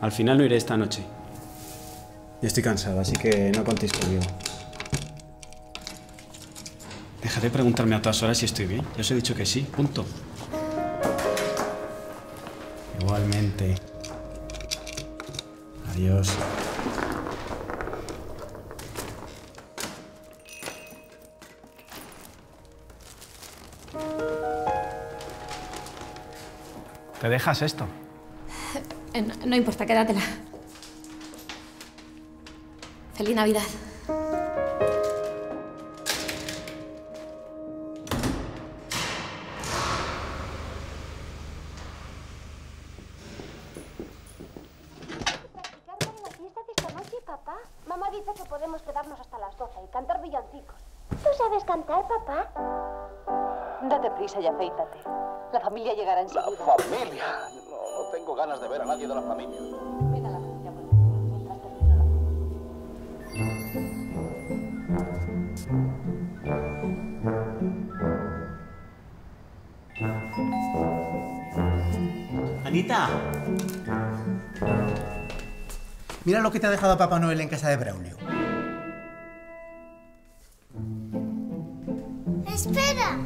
Al final no iré esta noche. Y estoy cansado, así que no contéis conmigo. Dejaré de preguntarme a todas horas si estoy bien. Ya os he dicho que sí, punto. Igualmente. Adiós. ¿Te dejas esto? Eh, no, no importa, quédatela. Feliz Navidad. ¿Practicar para la fiesta de esta noche, papá? Mamá dice que podemos quedarnos hasta las 12 y cantar villancicos. ¿Tú sabes cantar, papá? Date prisa y afeítate. La familia llegará La enseguida. familia. Tengo ganas de ver a nadie de la familia. A la la Anita. Mira lo que te ha dejado Papá Noel en casa de Braulio. ¡Espera!